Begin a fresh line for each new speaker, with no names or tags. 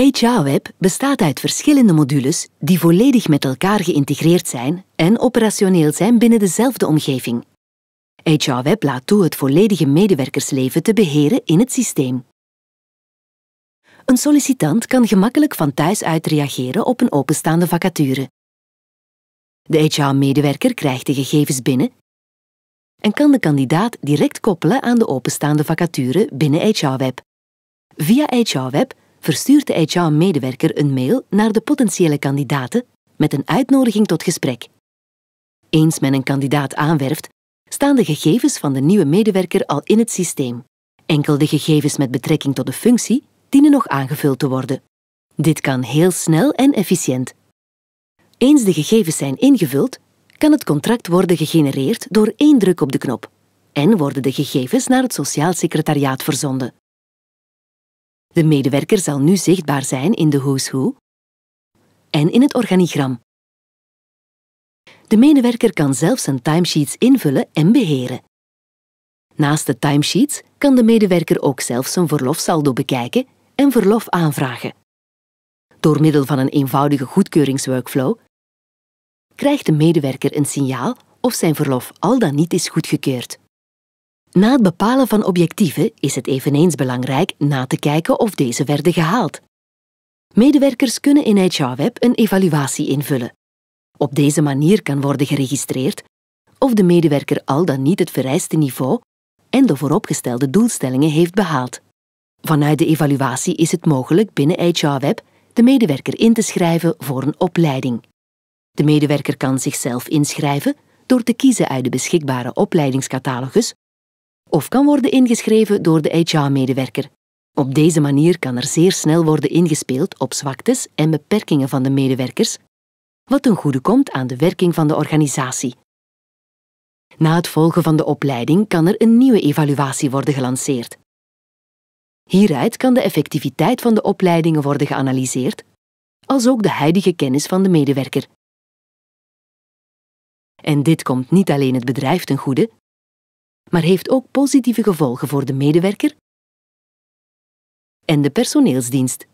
HR-Web bestaat uit verschillende modules die volledig met elkaar geïntegreerd zijn en operationeel zijn binnen dezelfde omgeving. HR-Web laat toe het volledige medewerkersleven te beheren in het systeem. Een sollicitant kan gemakkelijk van thuis uit reageren op een openstaande vacature. De HR-medewerker krijgt de gegevens binnen en kan de kandidaat direct koppelen aan de openstaande vacature binnen HR-Web. Via HR-Web verstuurt de HR-medewerker een mail naar de potentiële kandidaten met een uitnodiging tot gesprek. Eens men een kandidaat aanwerft, staan de gegevens van de nieuwe medewerker al in het systeem. Enkel de gegevens met betrekking tot de functie dienen nog aangevuld te worden. Dit kan heel snel en efficiënt. Eens de gegevens zijn ingevuld, kan het contract worden gegenereerd door één druk op de knop en worden de gegevens naar het Sociaal Secretariaat verzonden. De medewerker zal nu zichtbaar zijn in de Who's Who en in het organigram. De medewerker kan zelf zijn timesheets invullen en beheren. Naast de timesheets kan de medewerker ook zelf zijn verlofsaldo bekijken en verlof aanvragen. Door middel van een eenvoudige goedkeuringsworkflow krijgt de medewerker een signaal of zijn verlof al dan niet is goedgekeurd. Na het bepalen van objectieven is het eveneens belangrijk na te kijken of deze werden gehaald. Medewerkers kunnen in HR-Web een evaluatie invullen. Op deze manier kan worden geregistreerd of de medewerker al dan niet het vereiste niveau en de vooropgestelde doelstellingen heeft behaald. Vanuit de evaluatie is het mogelijk binnen HR-Web de medewerker in te schrijven voor een opleiding. De medewerker kan zichzelf inschrijven door te kiezen uit de beschikbare opleidingscatalogus of kan worden ingeschreven door de HR-medewerker. Op deze manier kan er zeer snel worden ingespeeld op zwaktes en beperkingen van de medewerkers, wat ten goede komt aan de werking van de organisatie. Na het volgen van de opleiding kan er een nieuwe evaluatie worden gelanceerd. Hieruit kan de effectiviteit van de opleidingen worden geanalyseerd, als ook de huidige kennis van de medewerker. En dit komt niet alleen het bedrijf ten goede, maar heeft ook positieve gevolgen voor de medewerker en de personeelsdienst.